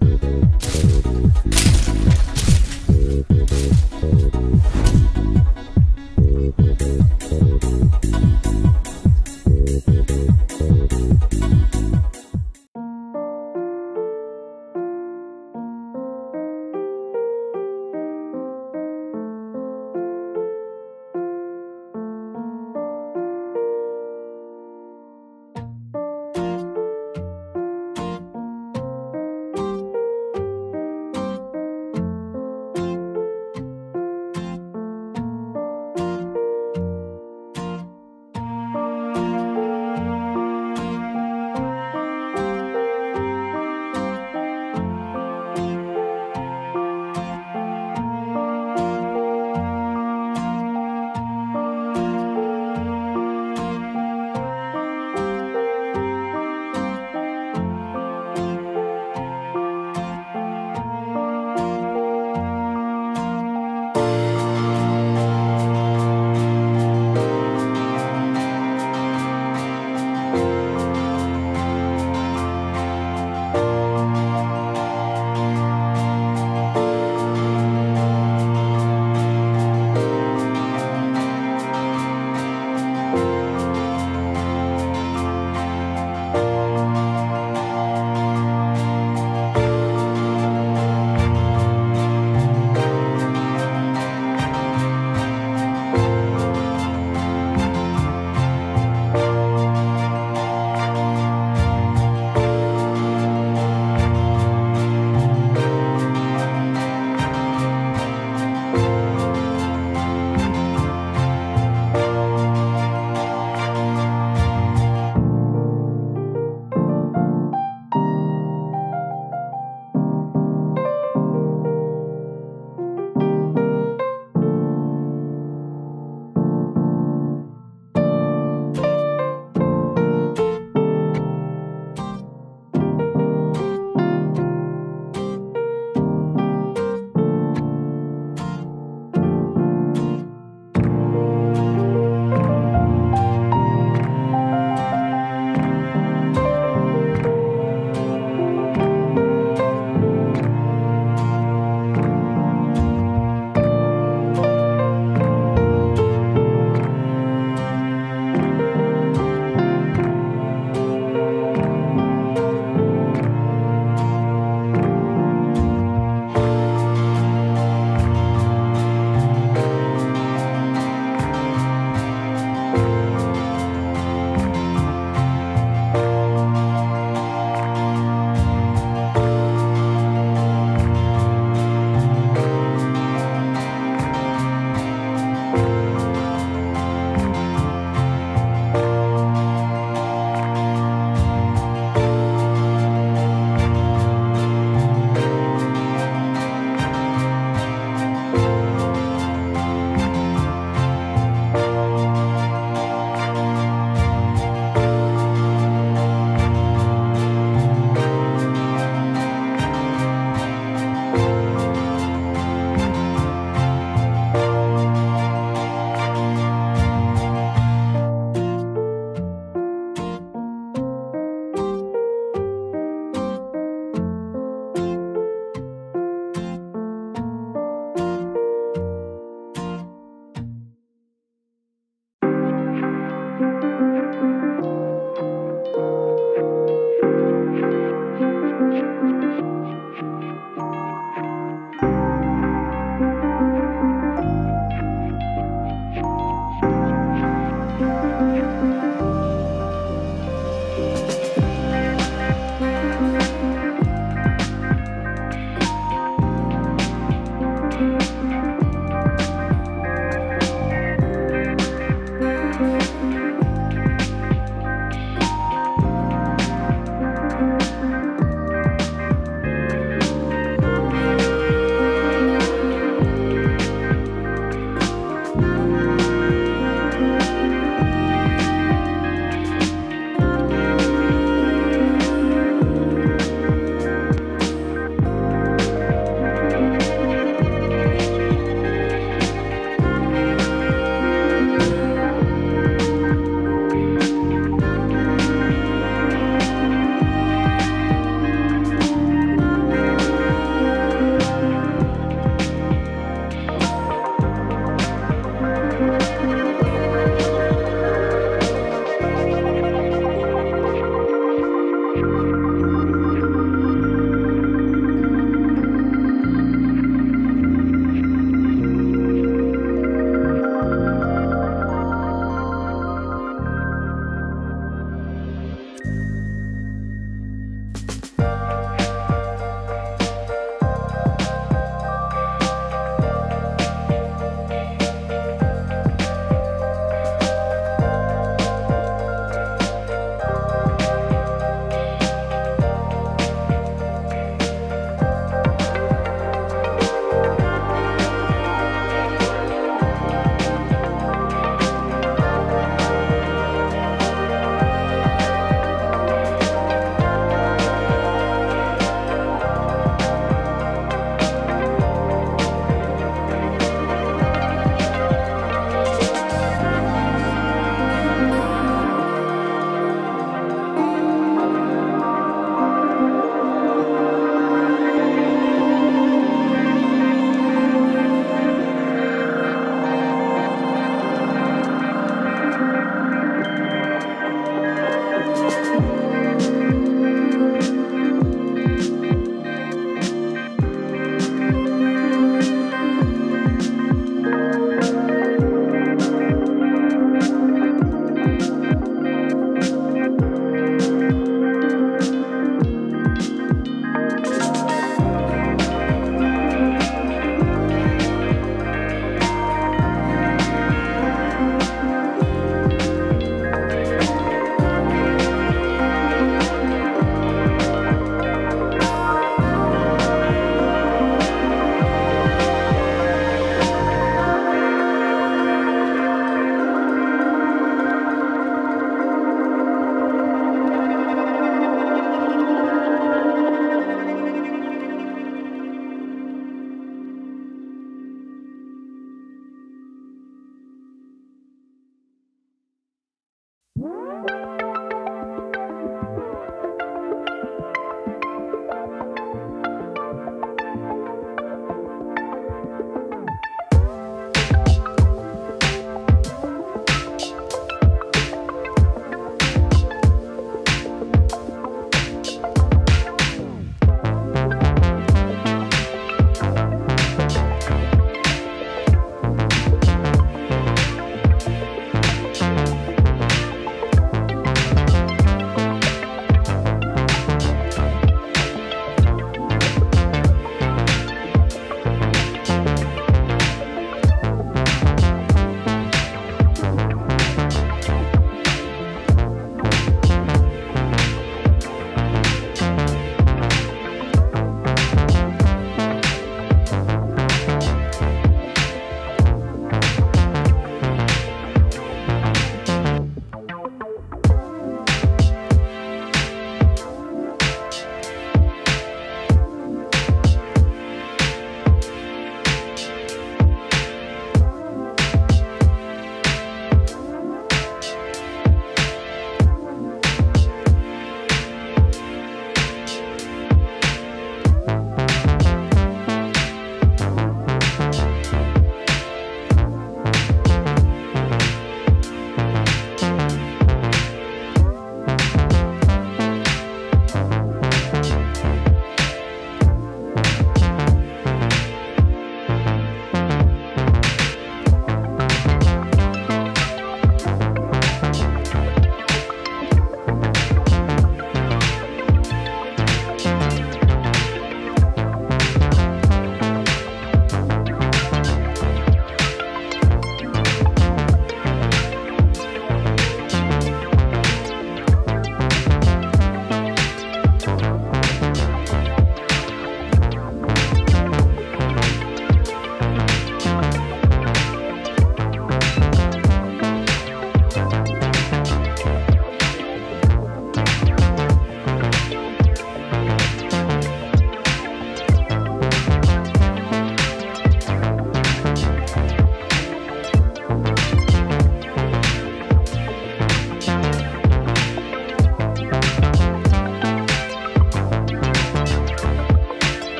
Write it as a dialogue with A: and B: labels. A: Música